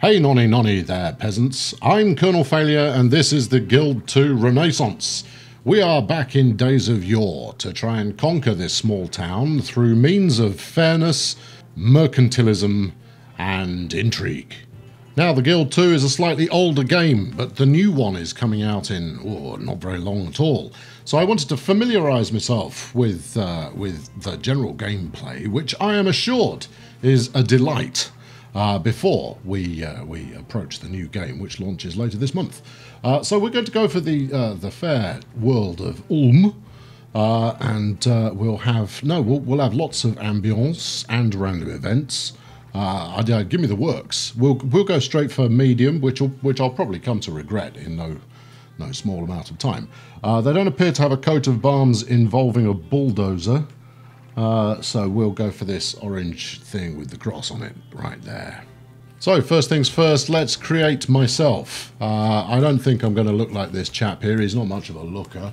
Hey nonny nonny there, peasants. I'm Colonel Failure, and this is the Guild 2 Renaissance. We are back in days of yore to try and conquer this small town through means of fairness, mercantilism, and intrigue. Now, the Guild 2 is a slightly older game, but the new one is coming out in oh, not very long at all. So I wanted to familiarise myself with, uh, with the general gameplay, which I am assured is a delight uh, before we uh, we approach the new game, which launches later this month. Uh, so we're going to go for the uh, the fair world of Ulm, uh, and uh, we'll have no, we'll, we'll have lots of ambience and random events. Give me the works. We'll we'll go straight for medium, which will, which I'll probably come to regret in no no small amount of time. they don't appear to have a coat of arms involving a bulldozer. Uh, so we'll go for this orange thing with the cross on it right there. So first things first, let's create myself. Uh, I don't think I'm going to look like this chap here. He's not much of a looker.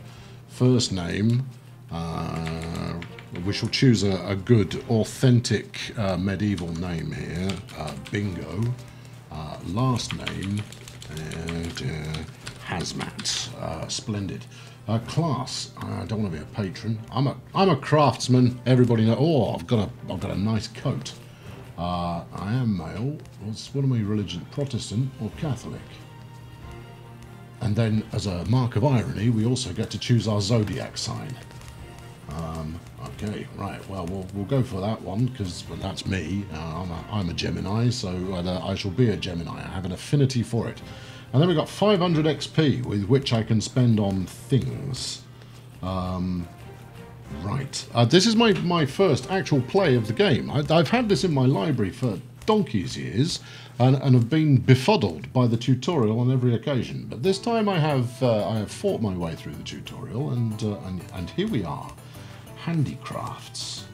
First name, uh, we shall choose a, a good, authentic uh, medieval name here. Uh, bingo. Uh, last name, Hazmat. splendid. Uh, class. I don't want to be a patron. I'm a I'm a craftsman. Everybody know. Oh, I've got a I've got a nice coat. Uh, I am male. What's what am I religion? Protestant or Catholic? And then, as a mark of irony, we also get to choose our zodiac sign. Um, okay, right. Well, we'll we'll go for that one because well, that's me. Uh, I'm a I'm a Gemini, so uh, I shall be a Gemini. I have an affinity for it. And then we've got 500 XP with which I can spend on things. Um, right. Uh, this is my, my first actual play of the game. I, have had this in my library for donkey's years and, and have been befuddled by the tutorial on every occasion. But this time I have uh, I have fought my way through the tutorial and, uh, and, and here we are. Handicrafts.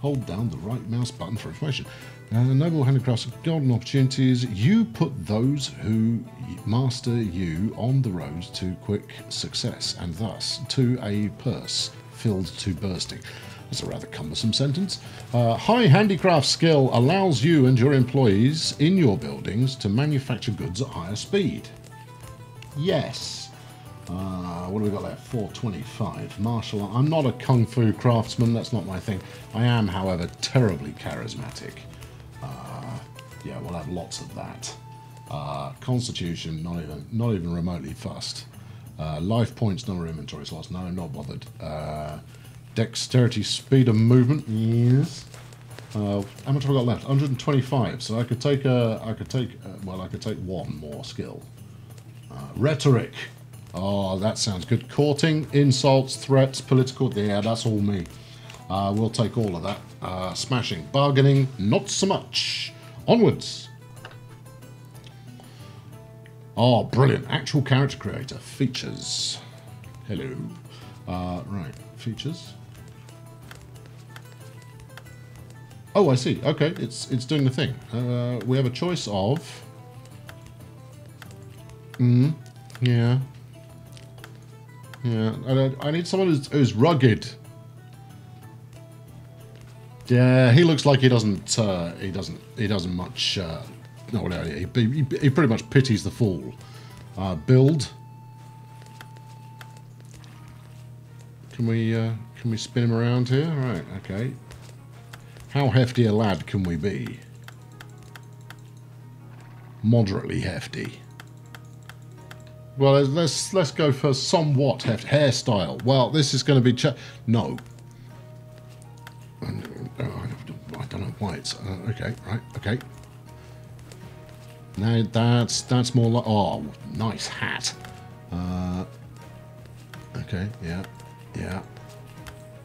Hold down the right mouse button for information. Uh, noble handicrafts golden opportunities. You put those who master you on the road to quick success and thus to a purse filled to bursting. That's a rather cumbersome sentence. Uh, high handicraft skill allows you and your employees in your buildings to manufacture goods at higher speed. Yes. Uh, what have we got there? 425. Martial art. I'm not a kung fu craftsman. That's not my thing. I am, however, terribly charismatic. Uh, yeah, we'll have lots of that. Uh, constitution, not even, not even remotely fussed. Uh, life points, number of inventory slots. No, not bothered. Uh, dexterity, speed of movement. Yes. Uh, how much have I got left? 125. So I could take a, I could take, uh, well, I could take one more skill. Rhetoric. Oh, that sounds good. Courting, insults, threats, political. Yeah, that's all me. We'll take all of that. Uh, smashing. Bargaining, not so much. Onwards. Oh, brilliant. Actual character creator. Features. Hello. Uh, right. Features. Oh, I see. Okay, it's it's doing the thing. Uh, we have a choice of... Hmm. Yeah. Yeah. I, I need someone who's, who's rugged yeah, he looks like he doesn't. Uh, he doesn't. He doesn't much. Uh, no, he, he, he pretty much pities the fool. Uh, build. Can we? Uh, can we spin him around here? Right. Okay. How hefty a lad can we be? Moderately hefty. Well, let's let's go for somewhat hefty hairstyle. Well, this is going to be no. It's uh, okay. Right. Okay. Now that's that's more like oh, nice hat. Uh, okay. Yeah. Yeah.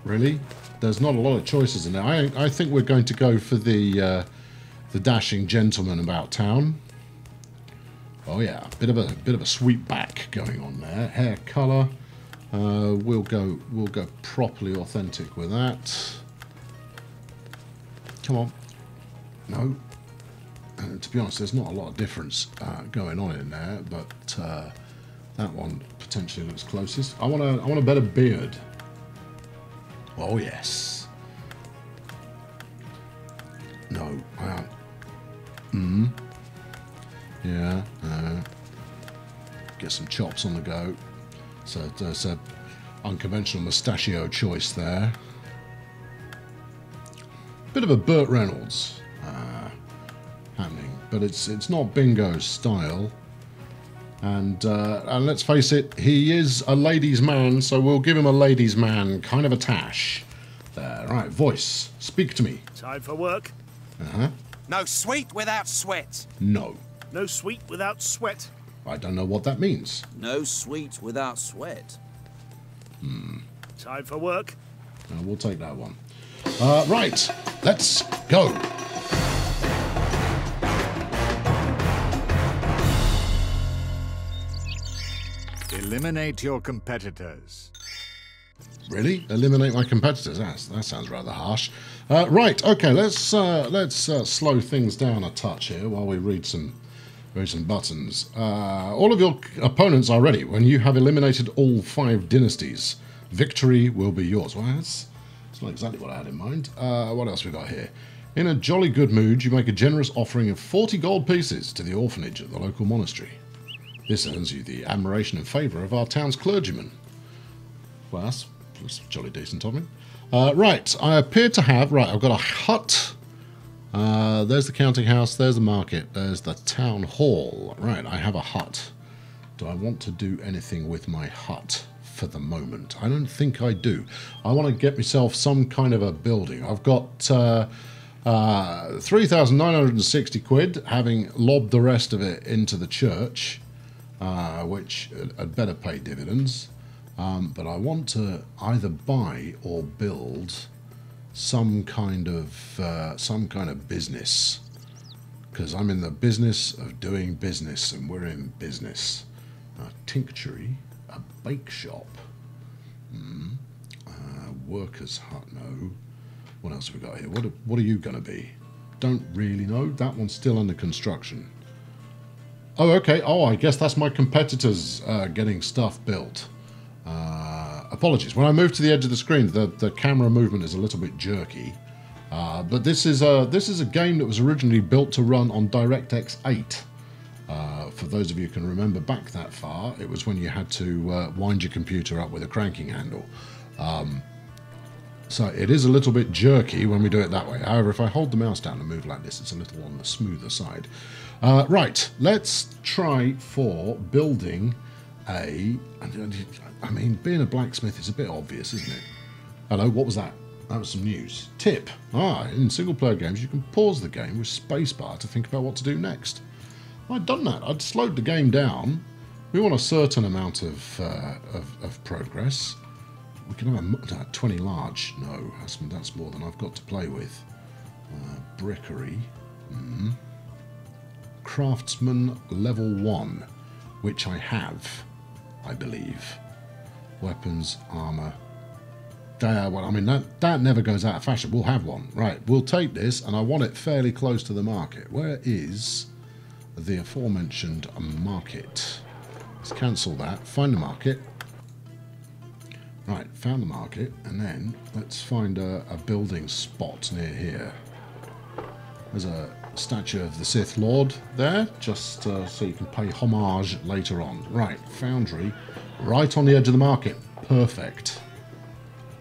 Really? There's not a lot of choices in there. I I think we're going to go for the uh, the dashing gentleman about town. Oh yeah, A bit of a bit of a sweep back going on there. Hair colour. Uh, we'll go we'll go properly authentic with that. Come on. No. Uh, to be honest, there's not a lot of difference uh, going on in there, but uh, that one potentially looks closest. I want a, I want a better beard. Oh yes. No. Uh, mm. Yeah. Uh, get some chops on the go. So there's a unconventional mustachio choice there. Bit of a Burt Reynolds uh, happening, but it's it's not Bingo style. And, uh, and let's face it, he is a ladies' man, so we'll give him a ladies' man kind of a tash. There, right, voice, speak to me. Time for work. Uh-huh. No sweet without sweat. No. No sweet without sweat. I don't know what that means. No sweet without sweat. Hmm. Time for work. Uh, we'll take that one. Uh, right, let's go. Eliminate your competitors. Really? Eliminate my competitors? That's, that sounds rather harsh. Uh, right. Okay. Let's uh, let's uh, slow things down a touch here while we read some read some buttons. Uh, all of your opponents are ready. When you have eliminated all five dynasties, victory will be yours. Well, that's, that's not exactly what I had in mind. Uh, what else we got here? In a jolly good mood, you make a generous offering of 40 gold pieces to the orphanage at the local monastery. This earns you the admiration and favour of our town's clergyman. Well, that's, that's jolly decent of me. Uh, right, I appear to have... Right, I've got a hut. Uh, there's the counting house. There's the market. There's the town hall. Right, I have a hut. Do I want to do anything with my hut for the moment? I don't think I do. I want to get myself some kind of a building. I've got... Uh, uh, 3,960 quid, having lobbed the rest of it into the church, uh, which had better pay dividends. Um, but I want to either buy or build some kind of uh, some kind of business because I'm in the business of doing business, and we're in business. Tinctury, a bake shop, mm, uh, workers' hut. No, what else have we got here? What what are you going to be? Don't really know. That one's still under construction. Oh, okay. Oh, I guess that's my competitors uh, getting stuff built. Uh, apologies. When I move to the edge of the screen, the, the camera movement is a little bit jerky. Uh, but this is a this is a game that was originally built to run on DirectX 8. Uh, for those of you who can remember back that far, it was when you had to uh, wind your computer up with a cranking handle. Um, so it is a little bit jerky when we do it that way. However, if I hold the mouse down and move like this, it's a little on the smoother side. Uh, right, let's try for building a... I mean, being a blacksmith is a bit obvious, isn't it? Hello, what was that? That was some news. Tip. Ah, in single-player games, you can pause the game with spacebar to think about what to do next. I'd done that. I'd slowed the game down. We want a certain amount of, uh, of, of progress. We can have a 20 large. No, that's, that's more than I've got to play with. Uh, brickery. Mm. Craftsman level 1, which I have, I believe. Weapons, armour. Uh, well, I mean, that, that never goes out of fashion. We'll have one. Right, we'll take this, and I want it fairly close to the market. Where is the aforementioned market? Let's cancel that. Find the market. Right, found the market, and then let's find a, a building spot near here. There's a statue of the Sith Lord there, just uh, so you can pay homage later on. Right, foundry, right on the edge of the market. Perfect.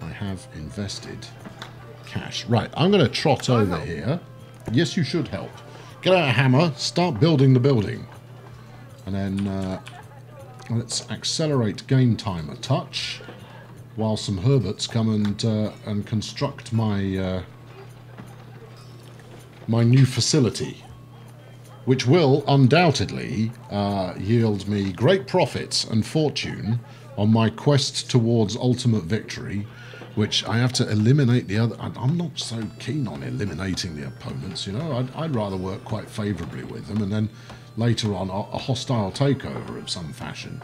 I have invested cash. Right, I'm going to trot over here. Yes, you should help. Get out a hammer, start building the building. And then uh, let's accelerate game time a touch while some Herberts come and uh, and construct my uh, my new facility, which will undoubtedly uh, yield me great profits and fortune on my quest towards ultimate victory. Which I have to eliminate the other. I'm not so keen on eliminating the opponents, you know. I'd, I'd rather work quite favourably with them, and then later on a hostile takeover of some fashion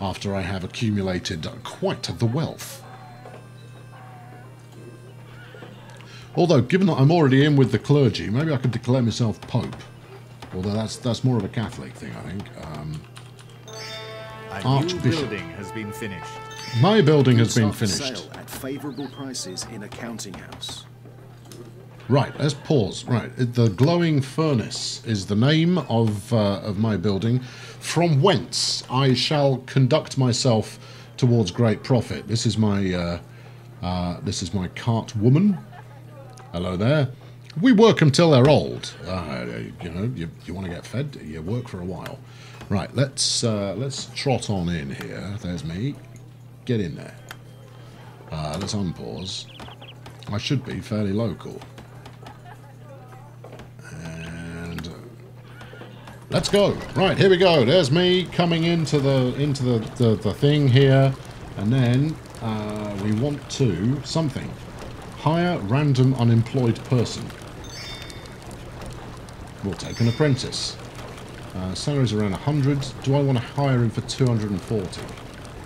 after I have accumulated quite the wealth. Although, given that I'm already in with the clergy, maybe I could declare myself Pope. Although that's that's more of a Catholic thing, I think. Um, a Archbishop. new building has been finished. My building has been finished. At favourable prices in a counting house. Right, let's pause. Right, the glowing furnace is the name of uh, of my building, from whence I shall conduct myself towards great profit. This is my uh, uh, this is my cart woman. Hello there. We work until they're old. Uh, you know, you, you want to get fed, you work for a while. Right, let's uh, let's trot on in here. There's me. Get in there. Uh, let's unpause. I should be fairly local. And uh, let's go. Right, here we go. There's me coming into the into the, the, the thing here. And then uh, we want to something. Hire random unemployed person. We'll take an apprentice. Uh, salary's around 100. Do I want to hire him for 240?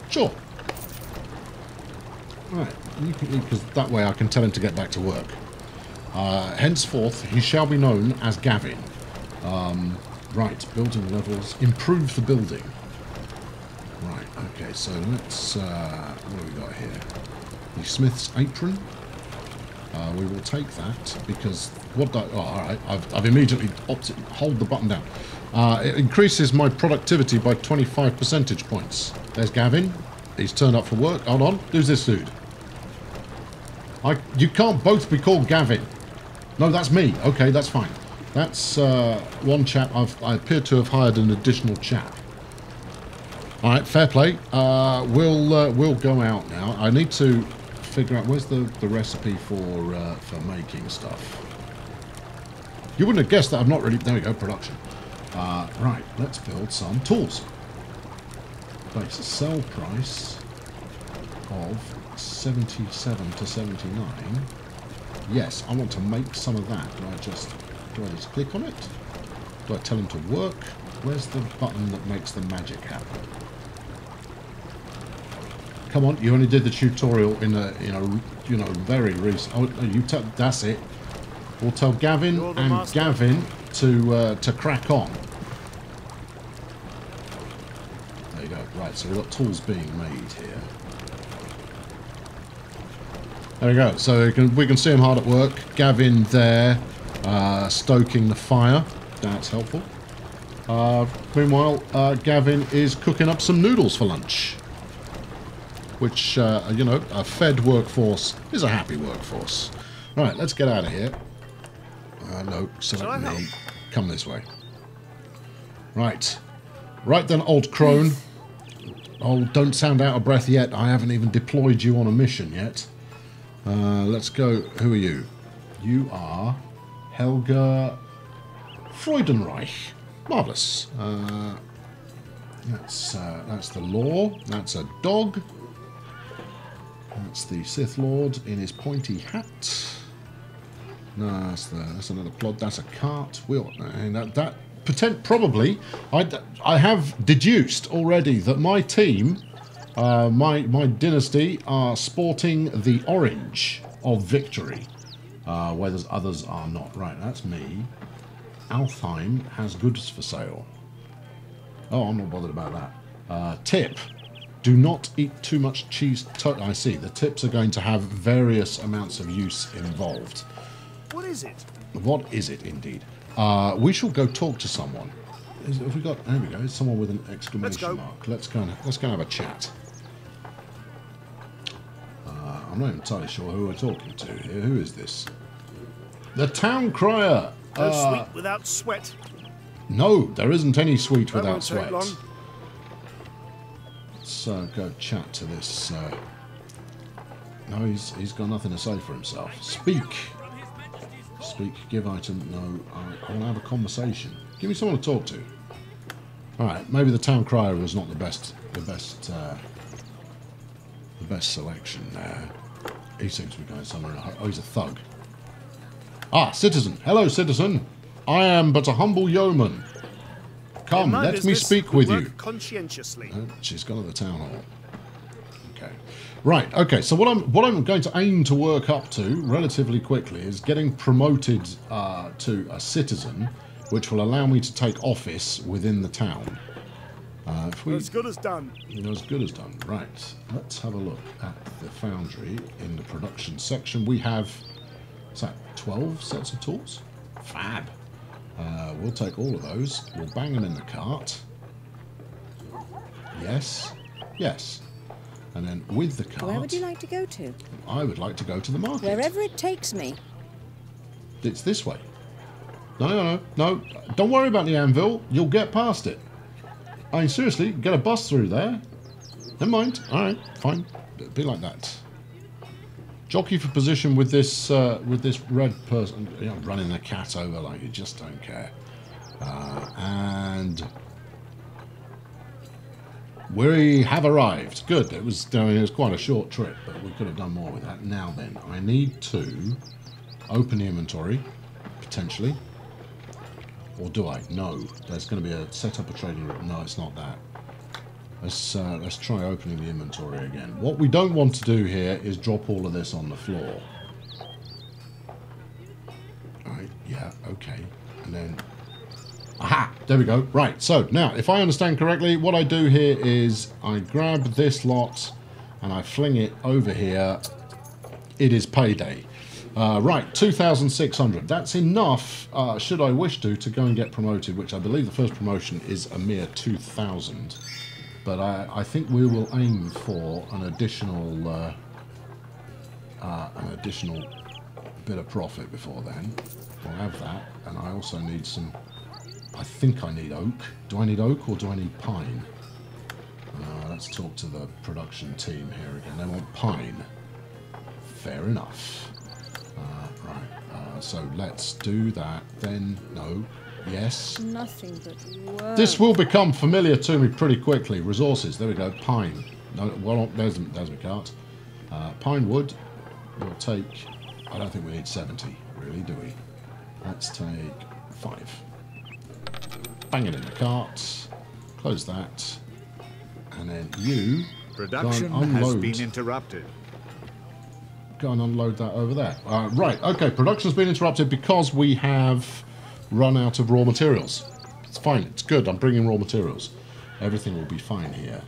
Sure. Right, because that way I can tell him to get back to work. Uh, henceforth, he shall be known as Gavin. Um, right, building levels. Improve the building. Right, okay, so let's... Uh, what have we got here? The Smith's apron. Uh, we will take that because what oh, all right I've, I've immediately opted hold the button down uh, it increases my productivity by 25 percentage points there's Gavin he's turned up for work hold on who's this dude I you can't both be called Gavin no that's me okay that's fine that's uh, one chap I've, I appear to have hired an additional chap all right fair play uh, we'll uh, we'll go out now I need to figure out where's the, the recipe for uh, for making stuff. You wouldn't have guessed that I've not really... There we go, production. Uh, right, let's build some tools. Base sell price of 77 to 79. Yes, I want to make some of that. Do I just... Do I just click on it? Do I tell him to work? Where's the button that makes the magic happen? Come on, you only did the tutorial in a, in a you know, very recent. Oh, you tell, that's it. We'll tell Gavin and master. Gavin to uh, to crack on. There you go. Right, so we've got tools being made here. There we go. So we can we can see him hard at work. Gavin there, uh, stoking the fire. That's helpful. Uh, meanwhile, uh, Gavin is cooking up some noodles for lunch which, uh, you know, a fed workforce is a happy workforce. Right, let's get out of here. Uh, no, select me. Come this way. Right. Right then, old crone. Oh, don't sound out of breath yet. I haven't even deployed you on a mission yet. Uh, let's go. Who are you? You are Helga Freudenreich. Marvellous. Uh, that's, uh, that's the law. That's a dog. That's the Sith Lord in his pointy hat. No, that's, the, that's another plot. That's a cart. Wheel. And that, that potent, probably, I, I have deduced already that my team, uh, my, my dynasty, are sporting the orange of victory, uh, whereas others are not. Right, that's me. Alfheim has goods for sale. Oh, I'm not bothered about that. Uh, tip. Do not eat too much cheese. I see. The tips are going to have various amounts of use involved. What is it? What is it, indeed? Uh, we shall go talk to someone. Is, have we got? There we go. Someone with an exclamation let's mark. Let's go. And, let's go and have a chat. I'm not entirely sure who we're talking to here. Who is this? The town crier. No uh, sweet without sweat. No, there isn't any sweet that without sweat. Uh, go chat to this. Uh... No, he's, he's got nothing to say for himself. Speak. Speak, give item. No, I, I want to have a conversation. Give me someone to talk to. Alright, maybe the town crier was not the best, the best, uh, the best selection there. He seems to be going somewhere. Oh, he's a thug. Ah, citizen. Hello, citizen. I am but a humble yeoman. Come, let me speak with you. Conscientiously. Oh, she's gone to the town hall. Okay. Right, okay, so what I'm what I'm going to aim to work up to relatively quickly is getting promoted uh, to a citizen, which will allow me to take office within the town. Uh, if we, as good as done. As good as done. Right, let's have a look at the foundry in the production section. We have Is that 12 sets of tools? Fab. Uh, we'll take all of those. We'll bang them in the cart. Yes. Yes. And then with the cart, Where would you like to go to? I would like to go to the market. Wherever it takes me. It's this way. No, no, no, no. Don't worry about the anvil. You'll get past it. I seriously, get a bus through there. Never mind. All right, fine. Be like that. Jockey for position with this uh, with this red person, you know, running the cat over like you just don't care. Uh, and we have arrived. Good. It was. I mean, it was quite a short trip, but we could have done more with that. Now then, I need to open the inventory potentially, or do I? No. There's going to be a set up a trading room. No, it's not that. Let's uh, let's try opening the inventory again. What we don't want to do here is drop all of this on the floor. Right. Yeah. Okay. And then Aha! There we go. Right, so now, if I understand correctly, what I do here is I grab this lot and I fling it over here. It is payday. Uh, right, 2,600. That's enough, uh, should I wish to, to go and get promoted, which I believe the first promotion is a mere 2,000. But I, I think we will aim for an additional, uh, uh, an additional bit of profit before then. We'll have that, and I also need some I think I need oak. Do I need oak or do I need pine? Uh, let's talk to the production team here again. They want pine. Fair enough. Uh, right, uh, so let's do that. Then, no, yes. Nothing but work. This will become familiar to me pretty quickly. Resources, there we go, pine. No, well, there's, there's my cart. Uh, pine wood, we'll take, I don't think we need 70, really, do we? Let's take five bang it in the cart, close that, and then you Production go and has been interrupted. Go and unload that over there. Uh, right, okay, production's been interrupted because we have run out of raw materials. It's fine, it's good, I'm bringing raw materials. Everything will be fine here.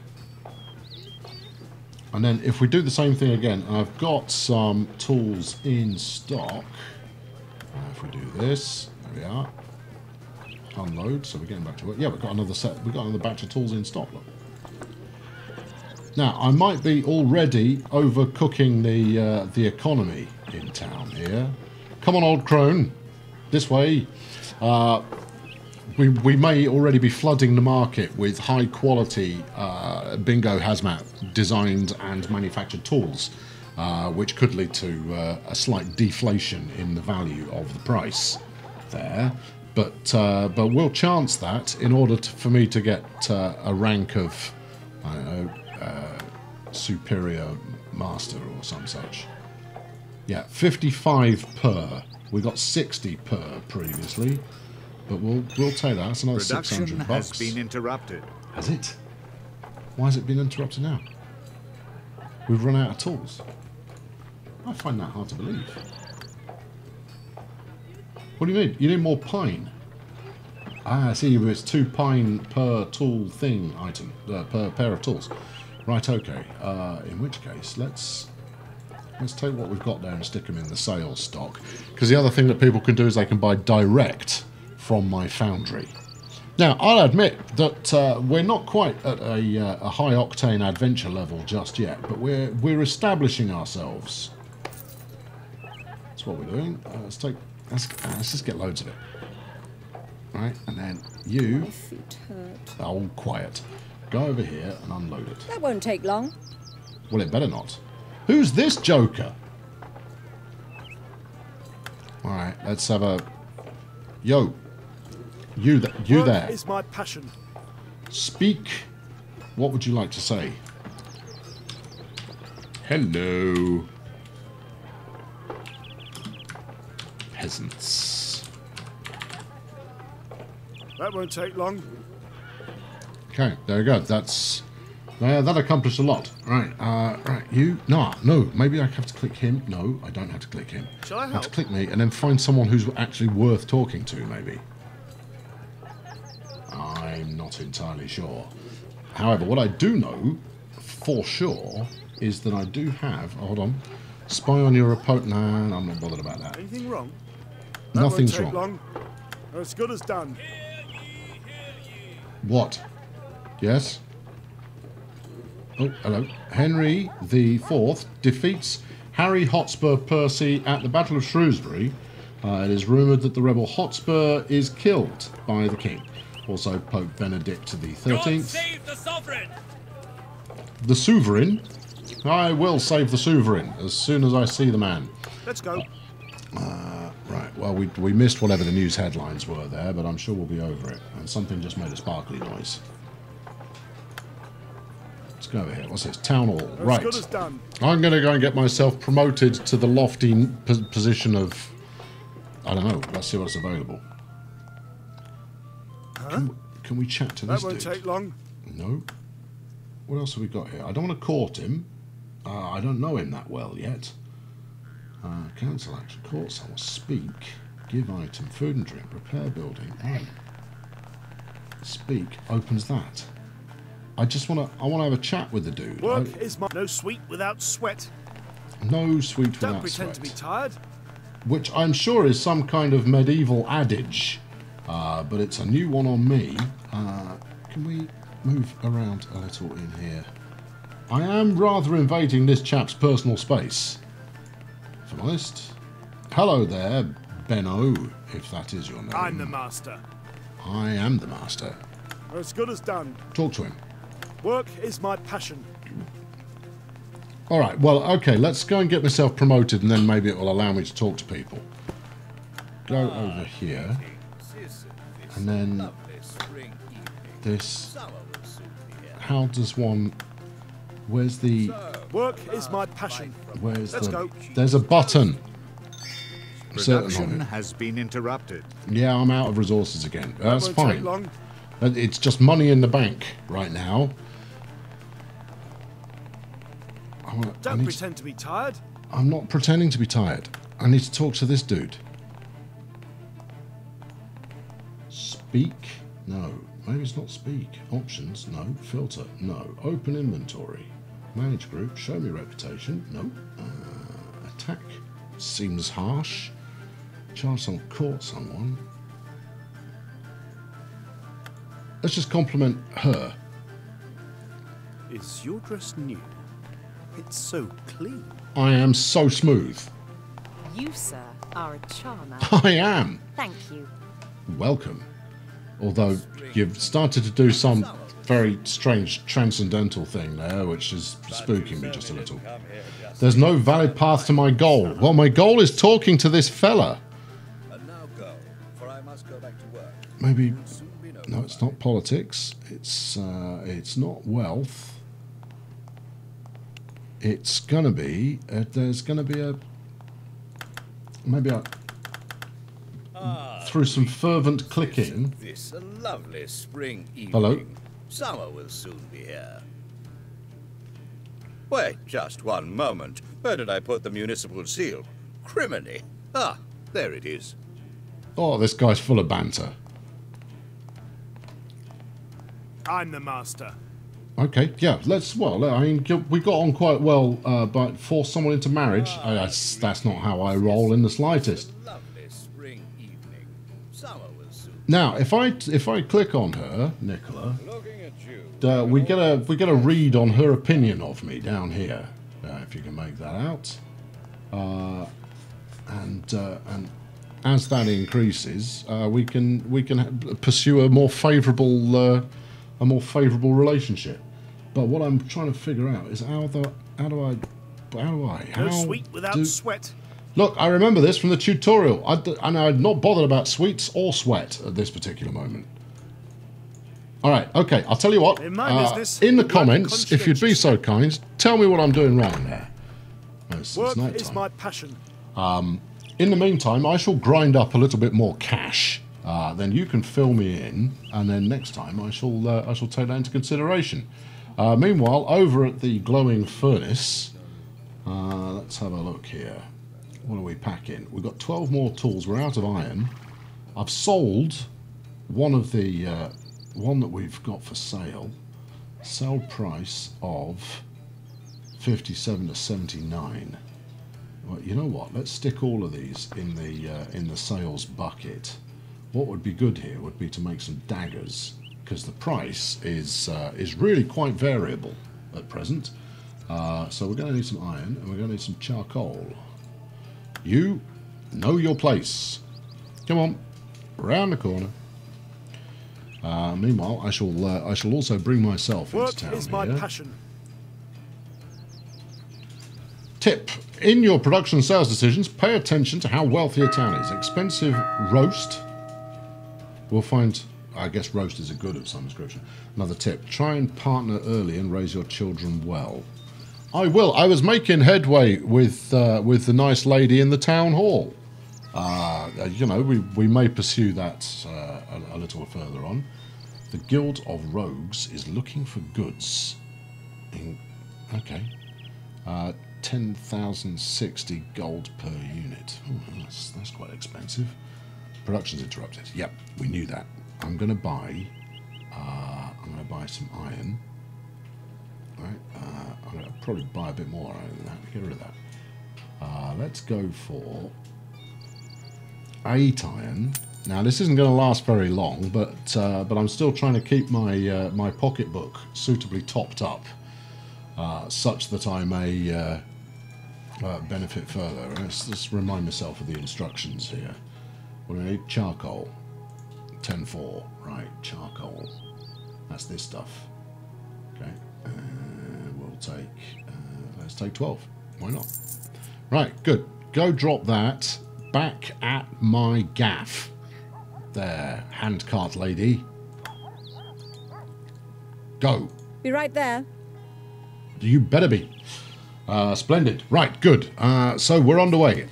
And then if we do the same thing again, I've got some tools in stock. If we do this, there we are unload, so we're getting back to it. Yeah, we've got another set. We've got another batch of tools in stock. Look. Now, I might be already overcooking the uh, the economy in town here. Come on, old crone, this way. Uh, we, we may already be flooding the market with high quality uh, bingo hazmat designed and manufactured tools, uh, which could lead to uh, a slight deflation in the value of the price there but uh, but we'll chance that in order to, for me to get uh, a rank of I don't know uh, superior master or some such. Yeah, 55 per. We got 60 per previously, but we'll we'll take that. That's another Production 600 has been interrupted. Has it? Why has it been interrupted now? We've run out of tools. I find that hard to believe. What do you need? You need more pine. Ah, I see. It's two pine per tool thing item, uh, per pair of tools. Right. Okay. Uh, in which case, let's let's take what we've got there and stick them in the sales stock. Because the other thing that people can do is they can buy direct from my foundry. Now, I'll admit that uh, we're not quite at a, uh, a high octane adventure level just yet, but we're we're establishing ourselves. That's what we're doing. Uh, let's take Let's, uh, let's just get loads of it. Right, and then you... Oh, quiet. Go over here and unload it. That won't take long. Well, it better not. Who's this joker? Alright, let's have a... Yo. You, th you Work there. is my passion. Speak. What would you like to say? Hello. Peasants. That won't take long. Okay, there we go. That's uh, that accomplished a lot. Right, uh, right. You no, no. Maybe I have to click him. No, I don't have to click him. Shall I have to click me and then find someone who's actually worth talking to. Maybe. I'm not entirely sure. However, what I do know for sure is that I do have. Hold on. Spy on your opponent. Nah, I'm not bothered about that. Anything wrong? That Nothing's won't take wrong. long. As good as done. What? Yes? Oh, hello. Henry the Fourth defeats Harry Hotspur Percy at the Battle of Shrewsbury. Uh, it is rumoured that the rebel Hotspur is killed by the king. Also, Pope Benedict the Thirteenth. save the sovereign! The Sovereign. I will save the Sovereign as soon as I see the man. Let's go. Right, well, we, we missed whatever the news headlines were there, but I'm sure we'll be over it. And something just made a sparkly noise. Let's go over here. What's this? Town Hall. Right. done. I'm going to go and get myself promoted to the lofty position of. I don't know. Let's see what's available. Can, can we chat to That this won't dude? take long. No. What else have we got here? I don't want to court him. Uh, I don't know him that well yet. Uh, cancel action. Court someone. Speak. Give item. Food and drink. Repair building. Oh. Speak. Opens that. I just want to. I want to have a chat with the dude. Work I- is my no sweet without sweat. no sweet Don't without pretend sweat. to be tired. which I'm sure is some kind of medieval adage, uh, but it's a new one on me. Uh, can we move around a little in here? I am rather invading this chap's personal space, if I'm honest. Hello there, Benno, if that is your name. I'm the master. I am the master. As good as done. Talk to him. Work is my passion. All right, well, okay, let's go and get myself promoted, and then maybe it will allow me to talk to people. Go over here, and then this. How does one? Where's the? Work is my passion. Where's Let's the? go. There's a button. Production has been interrupted. Yeah, I'm out of resources again. That's fine. take long. But It's just money in the bank right now. Don't need to- pretend to be tired. I'm not pretending to be tired. I need to talk to this dude. Speak? No. Maybe it's not speak. Options? No. Filter? No. Open inventory. Manage group? Show me reputation? No. Uh, attack? Seems harsh. Charge someone, court someone. Let's just compliment her. Is your dress new? It's so clean. I am so smooth. You, sir, are a charmer. I am. Thank you. welcome. Although you've started to do some very strange transcendental thing there, which is spooking me just a little. There's no valid path to my goal. Well, my goal is talking to this fella. And now go, for I must go back to work. Maybe no, it's not politics. It's uh, it's not wealth. It's gonna be. Uh, there's gonna be a maybe a through some fervent clicking. This a lovely spring evening. Hello? Summer will soon be here. Wait, just one moment. Where did I put the municipal seal? Criminy. Ah, there it is. Oh, this guy's full of banter. I'm the master. Okay, yeah, let's. Well, I mean, we got on quite well, uh, but force someone into marriage. Uh, that's not how I roll in the slightest. Now, if I if I click on her, Nicola, uh, we get a we get a read on her opinion of me down here. Uh, if you can make that out, uh, and uh, and as that increases, we can we can pursue a more favourable a more favourable relationship. But what I'm trying to figure out is how the how do I how do I how No sweet without do- sweat. Look, I remember this from the tutorial. I and I'm not bothered about sweets or sweat at this particular moment. All right, okay. I'll tell you what. In uh, business, in the comments, if you'd be so kind, tell me what I'm doing wrong there. It's, it's Work night is my passion. In the meantime, I shall grind up a little bit more cash. Uh, then you can fill me in, and then next time I shall uh, I shall take that into consideration. Uh, meanwhile, over at the glowing furnace, uh, let's have a look here. What are we packing? We've got 12 more tools. We're out of iron. I've sold one of the uh, one that we've got for sale. Sell price of 57 to 79. Well, you know what? Let's stick all of these in the uh, in the sales bucket. What would be good here would be to make some daggers because the price is uh, is really quite variable at present. Uh, so we're going to need some iron and we're going to need some charcoal. You know your place. Come on, round the corner. Uh, meanwhile, I shall uh, I shall also bring myself into Work town is my here. passion. Tip: In your production and sales decisions, pay attention to how wealthy a town is. Expensive roast. We'll find. I guess roast is a good of some description. Another tip: Try and partner early and raise your children well. I will. I was making headway with uh, with the nice lady in the town hall. Uh, you know, we, we may pursue that uh, a, a little further on. The Guild of Rogues is looking for goods. In, okay. Uh, 10,060 gold per unit. Ooh, that's, that's quite expensive. Production's interrupted. Yep, we knew that. I'm going to buy... Uh, I'm going to buy some iron. Right, uh, I'm going to probably buy a bit more iron than that. Get rid of that. Uh, let's go for eight iron. Now this isn't going to last very long, but uh, but I'm still trying to keep my uh, my pocketbook suitably topped up, uh, such that I may uh, uh, benefit further. Let's just remind myself of the instructions here. What do we need? Charcoal. 10-4. Right, charcoal. That's this stuff. Okay, uh, we'll take. Uh, let's take 12. Why not? Right, good. Go drop that back at my gaff. There, handcart lady. Go. Be right there. You better be. Uh, splendid. Right, good. Uh, so we're underway.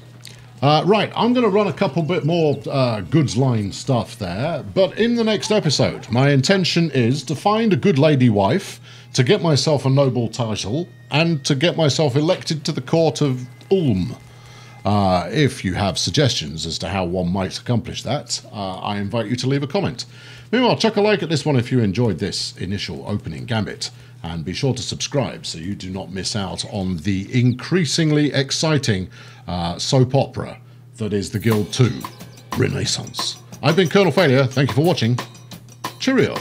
Uh, right, I'm going to run a couple bit more uh, goods line stuff there, but in the next episode, my intention is to find a good lady wife, to get myself a noble title, and to get myself elected to the court of Ulm. Uh, if you have suggestions as to how one might accomplish that, uh, I invite you to leave a comment. Meanwhile, chuck a like at this one if you enjoyed this initial opening gambit, and be sure to subscribe so you do not miss out on the increasingly exciting uh, soap opera that is The Guild 2 Renaissance. I've been Colonel Failure. Thank you for watching. Cheerio.